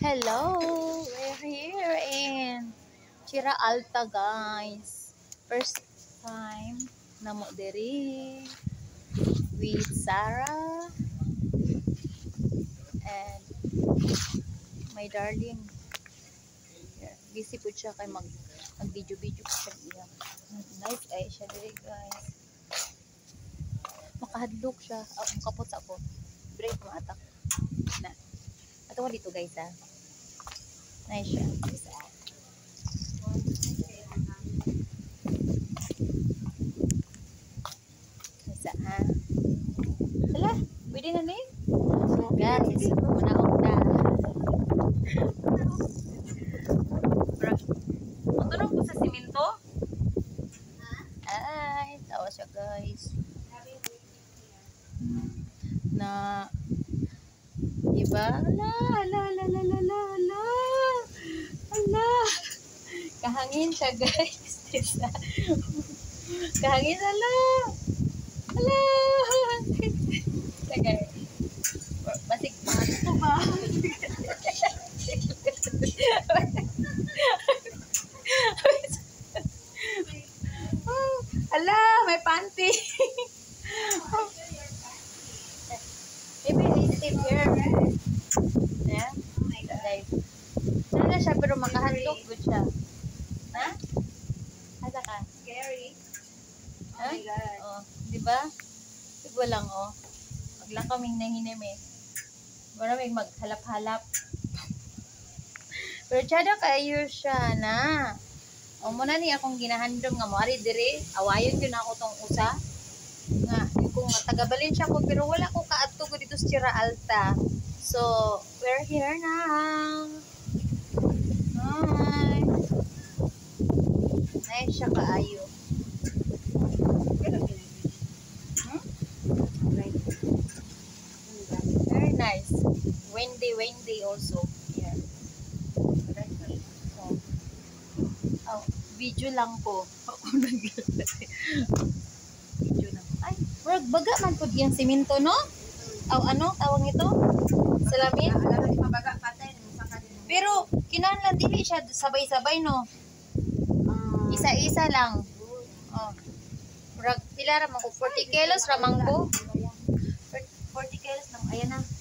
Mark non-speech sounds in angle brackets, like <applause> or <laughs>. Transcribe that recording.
Hello! We're here in Chira Alta, guys. First time na mo diri with Sarah and my darling. Yeah, busy po siya kay mag mag-video-video po siya iya. Nice ay siya diri, guys. Makahadlok siya. Oh, kapot sa ako. Break mo atak. Na. Ato dito, guys, ha. Nice siya. Isa. Ha. Hala, pwede na na yun. Guys, una-una. Bro, matulog po sa simento? Ay, tawa siya, guys. Na, diba? Ala, ala, ala, ala, ala, ala, ala. Ala. Kahangin siya, guys. <laughs> Tisa. Kahangin, ala. Ala. Tagay. Basig <laughs> pa. Ito ba? Ala, may panty. Maybe I stay here. Yeah? Like, na siya pero makahandog good siya. Oh. Oh, di ba? Sigwa lang oh. Maglang kaming nahinim eh. Wala may maghalap-halap. <laughs> Pero tsada kayo siya na. O muna ni akong ginahandom nga mo. Ari dire, awayon yun ako tong usa. Nga, kung taga-balin siya ko, pero wala ko kaadto ko dito sa Tierra Alta. So, we're here now. Hi. Nice siya kaayo. Windy also. Yeah. Oh. oh, video lang po. Video lang. Ay, wag baga man po yung simento, no? Aw, ano? Tawag ito? Salamin? Mabaga patay. Pero, kinahanglan dili siya sabay-sabay, no? Ah, Isa-isa lang. Oh. Rag, pila ra man ko? 40 kilos ramang ko. 40 kilos lang. Ayan na.